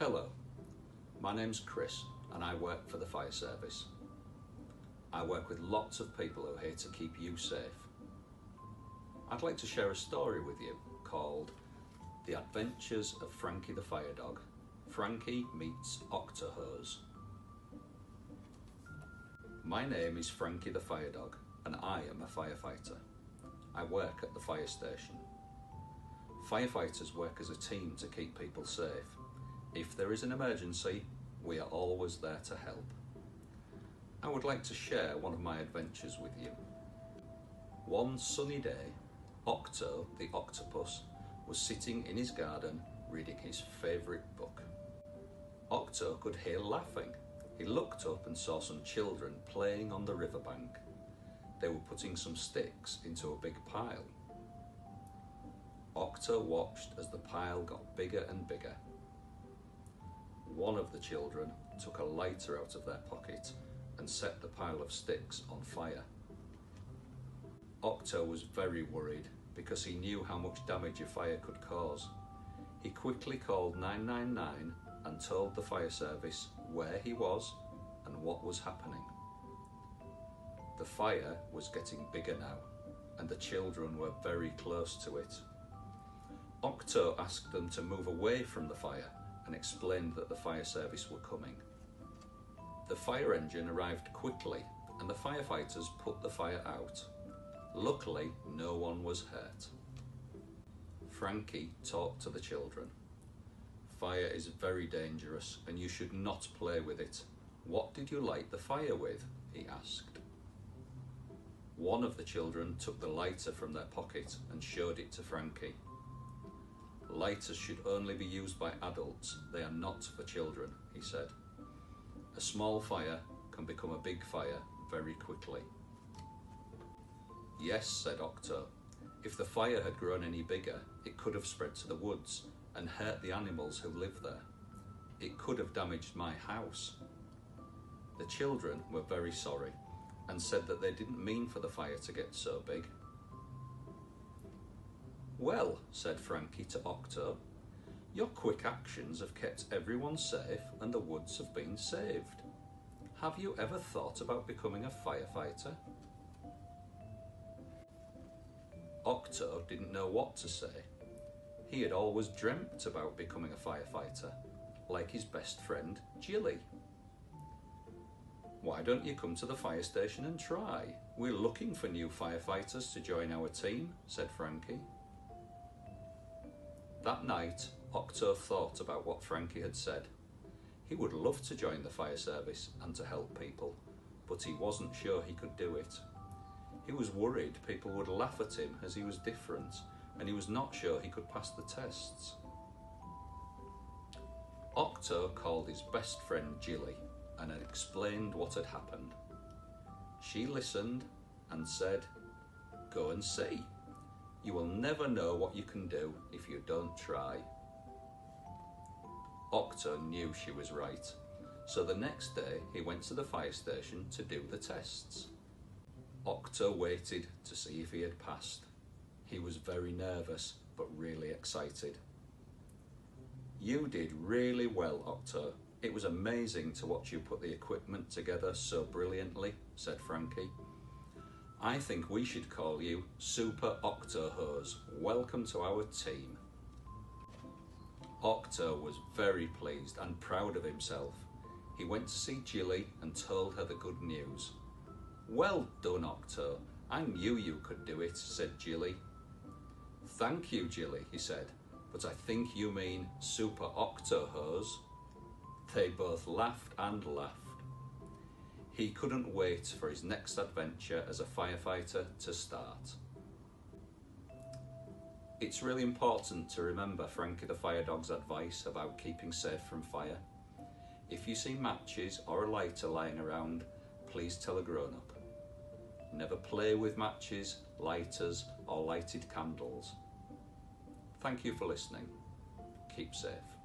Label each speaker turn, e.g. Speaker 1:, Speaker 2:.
Speaker 1: Hello, my name's Chris and I work for the fire service. I work with lots of people who are here to keep you safe. I'd like to share a story with you called The Adventures of Frankie the Fire Dog. Frankie meets Octohose. My name is Frankie the Fire Dog and I am a firefighter. I work at the fire station. Firefighters work as a team to keep people safe. If there is an emergency, we are always there to help. I would like to share one of my adventures with you. One sunny day, Octo, the octopus, was sitting in his garden reading his favourite book. Octo could hear laughing. He looked up and saw some children playing on the riverbank. They were putting some sticks into a big pile. Octo watched as the pile got bigger and bigger. One of the children took a lighter out of their pocket and set the pile of sticks on fire. Octo was very worried because he knew how much damage a fire could cause. He quickly called 999 and told the fire service where he was and what was happening. The fire was getting bigger now and the children were very close to it. Octo asked them to move away from the fire and explained that the fire service were coming. The fire engine arrived quickly and the firefighters put the fire out. Luckily, no one was hurt. Frankie talked to the children. Fire is very dangerous and you should not play with it. What did you light the fire with? he asked. One of the children took the lighter from their pocket and showed it to Frankie. Lighters should only be used by adults, they are not for children, he said. A small fire can become a big fire very quickly. Yes, said Octo. If the fire had grown any bigger, it could have spread to the woods and hurt the animals who live there. It could have damaged my house. The children were very sorry and said that they didn't mean for the fire to get so big. Well, said Frankie to Octo, your quick actions have kept everyone safe and the woods have been saved. Have you ever thought about becoming a firefighter? Octo didn't know what to say. He had always dreamt about becoming a firefighter, like his best friend, Jilly. Why don't you come to the fire station and try? We're looking for new firefighters to join our team, said Frankie. That night, Octo thought about what Frankie had said. He would love to join the fire service and to help people, but he wasn't sure he could do it. He was worried people would laugh at him as he was different, and he was not sure he could pass the tests. Octo called his best friend Jilly and explained what had happened. She listened and said, Go and see. You will never know what you can do if you don't try. Octo knew she was right, so the next day he went to the fire station to do the tests. Octo waited to see if he had passed. He was very nervous, but really excited. You did really well, Octo. It was amazing to watch you put the equipment together so brilliantly, said Frankie. I think we should call you Super Octohose. Welcome to our team. Octo was very pleased and proud of himself. He went to see Jilly and told her the good news. Well done, Octo. I knew you could do it, said Jilly. Thank you, Jilly, he said, but I think you mean Super Octohose. They both laughed and laughed. He couldn't wait for his next adventure as a firefighter to start. It's really important to remember Frankie the Fire Dog's advice about keeping safe from fire. If you see matches or a lighter lying around, please tell a grown up. Never play with matches, lighters, or lighted candles. Thank you for listening. Keep safe.